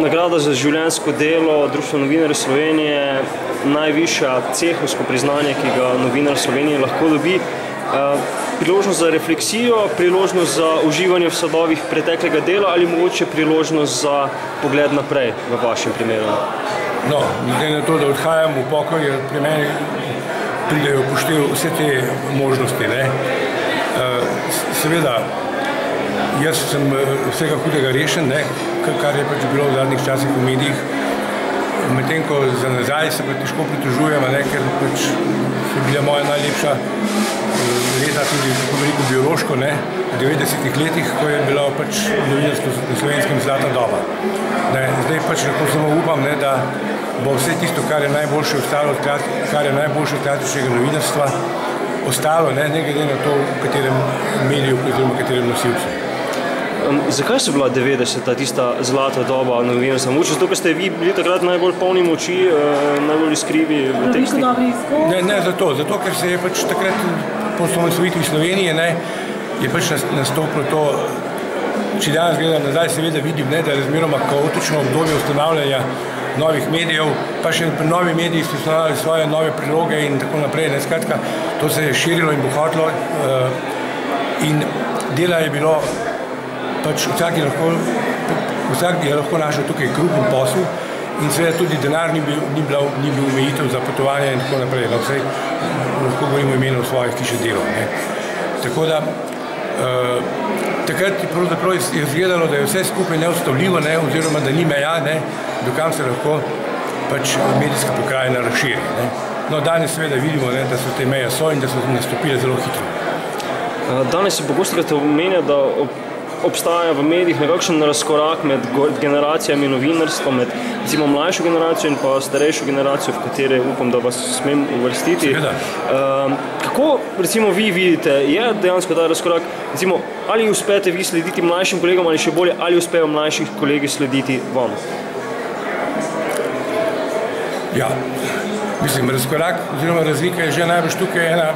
nagrada za življenjsko delo Društva novinarjev Slovenije najvišja cehovsko priznanje, ki ga novinar Slovenije lahko dobi. Eh, priložnost za refleksijo, priložnost za uživanje v sadovih preteklega dela ali mogoče priložnost za pogled naprej v vašem primeru? No, glede na to, da odhajam v pokoj, pri meni pridejo upoštev vse te možnosti. Ne? Eh, seveda, jaz sem eh, vsega hudega rešen, ne? kar je pač bilo v zadnjih časih v medijih, medtem ko za nazaj se pa težko pritožujem, ker pač so bila moja najlepša eh, leta tudi, kako veliko biološko, ne, v 90-ih letih, ko je bila pač novinarstvo na slovenskem zlata doba. Ne, zdaj pač lahko samo upam, ne, da bo vse tisto, kar je najboljše ostalo, kar je najboljše od klasičnega novinarstva, ostalo, ne, ne glede na to, v katerem mediju, oziroma v katerem nosilcu. Um, zakaj so bila 90-ta tista zlata doba novinarstva? Mogoče zato, ker ste vi bili takrat najbolj polni moči, uh, najbolj iskrivi v tekstih? Ne, ne zato, zato, ker se je pač takrat po samosvojitvi Slovenije ne, je pač nastopilo to, če danes gledam nazaj, seveda vidim, ne, da je razmeroma kaotično obdobje ustanavljanja novih medijev, pa še pri novih medijih so ustanavljali svoje nove priloge in tako naprej. Ne, skratka, to se je širilo in bohotilo uh, in dela je bilo pač vsak je lahko, vsak je lahko našel tukaj kruh in posel in seveda tudi denar ni bil, ni bil, ni bil omejitev za potovanje in tako naprej. No, vsej, lahko govorimo imeno svojih hiše delov. Ne. Tako da uh, takrat pravzaprav je izgledalo, da je vse skupaj neustavljivo ne, oziroma da ni meja, ne, dokam se lahko pač medijska pokrajina razširi. Ne. No, danes seveda vidimo, ne, da so te meje so in da so nastopile zelo hitro. Danes se pogosto omenja, da obstaja v medijih nekakšen razkorak med generacijami novinarstva, med recimo mlajšo generacijo in pa starejšo generacijo, v katere upam, da vas smem uvrstiti. Uh, kako recimo vi vidite, je dejansko ta razkorak, recimo, ali uspete vi slediti mlajšim kolegom ali še bolje, ali uspejo mlajših kolegi slediti vam? Ja, mislim, razkorak oziroma razlika je že najbolj tukaj ena,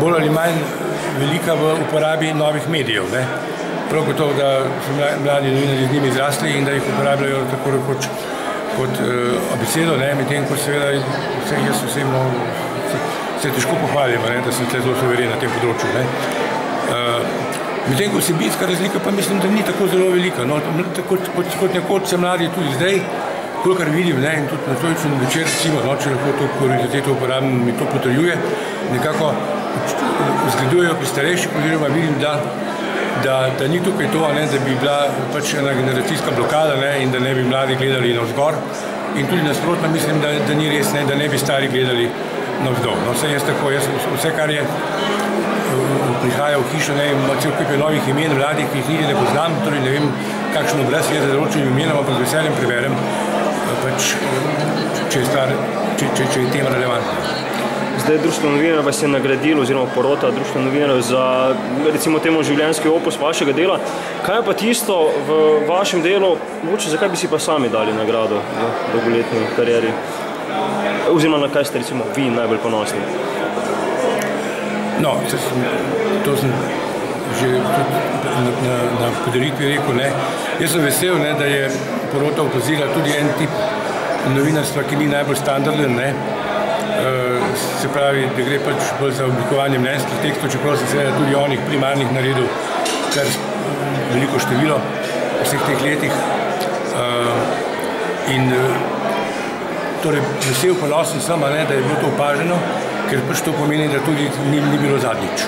bolj ali manj velika v uporabi novih medijev. Ne? Prav gotovo, da so mladi novinari z njimi izrasli in da jih uporabljajo tako rekoč kot uh, abesedo, medtem ko seveda vse jaz osebno se, se težko pohvalim, ne, da sem tle zelo suveren na tem področju. Uh, medtem ko vsebinska razlika pa mislim, da ni tako zelo velika. No, kot, kot, kot nekoč se mladi tudi zdaj, kolikor vidim, ne, in tudi na stojčen večer, recimo, no, če lahko to kvaliteto uporabim, mi to potrjuje, nekako zgledujejo pri starejših, oziroma vidim, da da, da ni tukaj to, ne, da bi bila pač ena generacijska blokada ne, in da ne bi mladi gledali navzgor. In tudi nasprotno mislim, da, da ni res, ne, da ne bi stari gledali navzdol. No, vse, jaz tako, jaz, vse, kar je prihaja v hišo, ne, ima cel kup novih imen, mladih, ki jih niti ne poznam, torej ne vem, kakšen obraz je za določenim imenom, ampak z veseljem preberem, pač, če je stvar, če, če, če je tema relevantna. Zdaj Društvo novinarjev vas je nagradilo, oziroma porota Društvo novinarjev za recimo temu življenjski opus vašega dela. Kaj je pa tisto v vašem delu, mogoče zakaj bi si pa sami dali nagrado v dolgoletni karieri? Oziroma na kaj ste recimo vi najbolj ponosni? No, to sem, to sem že na, na, na podelitvi rekel, ne. Jaz sem vesel, ne, da je porota opazila tudi en tip novinarstva, ki ni najbolj standarden, ne. Eh, se pravi, da gre pač bolj za oblikovanje mnenjskih tekstov, čeprav se seveda tudi onih primarnih naredil kar veliko število v vseh teh letih. Eh, in eh, torej vesel ponosen sem, ne, da je bilo to opaženo, ker pač to pomeni, da tudi ni, ni bilo zadnjič.